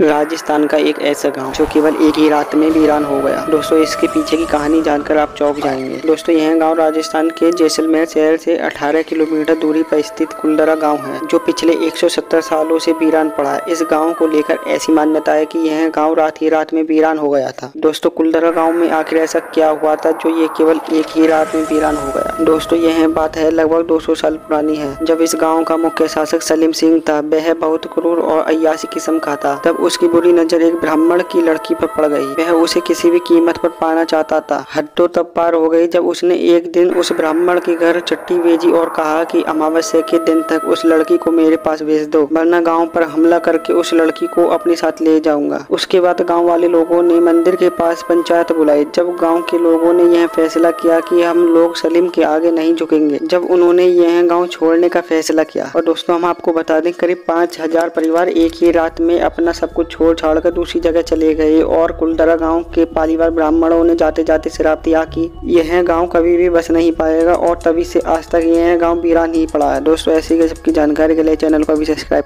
राजस्थान का एक ऐसा गाँव, जो केवल एक ही रात में वीरान हो गया। दोस्तों, इसके पीछे की कहानी जानकर आप चौंक जाएँगे। दोस्तों, यह गाँव राजस्थान के जैसलमेर शहर से 18 किलोमीटर दूरी पर स्थित कुलदरा गाँव है, जो पिछले 170 सालों से वीरान पड़ा है। इस गाँव को लेकर ऐसी मान्यता है कि यह गाँव रात ही रात में वीरान हो गया था। दोस्तों, कुलदरा गाँव में आखिर ऐसा क्या हुआ था, जो ये केवल एक ही रात में वीरान हो गया? दोस्तों, यह बात है लगभग दो सौ साल पुरानी है। जब इस गाँव का मुख्य शासक सलीम सिंह था, वह बहुत क्रूर और अयासी किस्म का था। तब उसकी बुरी नज़र एक ब्राह्मण की लड़की पर पड़ गई। वह उसे किसी भी कीमत पर पाना चाहता था। हद तो तब पार हो गई जब उसने एक दिन उस ब्राह्मण के घर चट्टी भेजी और कहा कि, अमावस्या के दिन तक उस लड़की को मेरे पास भेज दो, वरना गाँव पर हमला करके उस लड़की को अपने साथ ले जाऊँगा। उसके बाद गाँव वाले लोगों ने मंदिर के पास पंचायत बुलाई। जब गाँव के लोगों ने यह फैसला किया कि हम लोग सलीम के आगे नहीं झुकेंगे, जब उन्होंने यह गाँव छोड़ने का फैसला किया। और दोस्तों, हम आपको बता दें, करीब पाँच हज़ार परिवार एक ही रात में अपना सब कुछ छोड़ छाड़ कर दूसरी जगह चले गए और कुलदरा गाँव के पालीवार ब्राह्मणों ने जाते जाते शराब दिया कि। यह गाँव कभी भी बस नहीं पाएगा और तभी से आज तक यह गाँव वीरान ही पड़ा है। दोस्तों, ऐसी की जानकारी के लिए चैनल को भी सब्सक्राइब